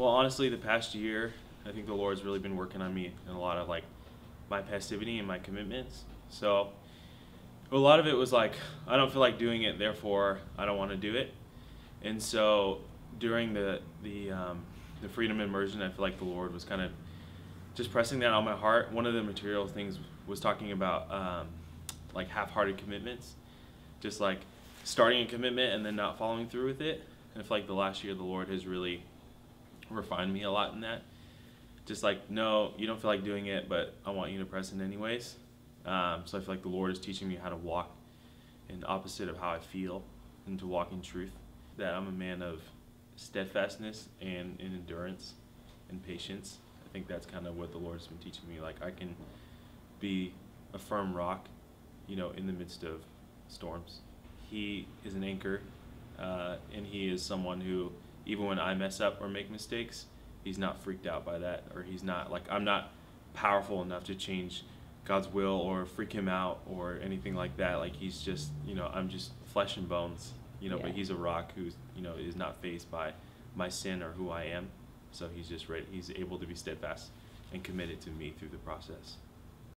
Well, honestly, the past year, I think the Lord's really been working on me in a lot of like my passivity and my commitments. So a lot of it was like I don't feel like doing it, therefore I don't want to do it. And so during the the um, the freedom immersion, I feel like the Lord was kind of just pressing that on my heart. One of the material things was talking about um, like half-hearted commitments, just like starting a commitment and then not following through with it. And I feel like the last year the Lord has really refined me a lot in that. Just like, no, you don't feel like doing it, but I want you to press in anyways. Um, so I feel like the Lord is teaching me how to walk in opposite of how I feel and to walk in truth. That I'm a man of steadfastness and, and endurance and patience. I think that's kind of what the Lord's been teaching me. Like I can be a firm rock, you know, in the midst of storms. He is an anchor, uh, and he is someone who, even when I mess up or make mistakes, he's not freaked out by that, or he's not like I'm not powerful enough to change God's will or freak him out or anything like that. Like he's just, you know, I'm just flesh and bones, you know, Yeah. but he's a rock who's, you know, is not fazed by my sin or who I am. So he's just ready. He's able to be steadfast and committed to me through the process.